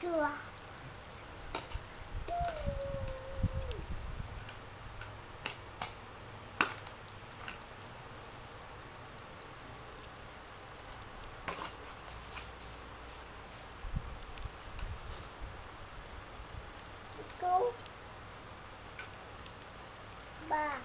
chưa? Ba.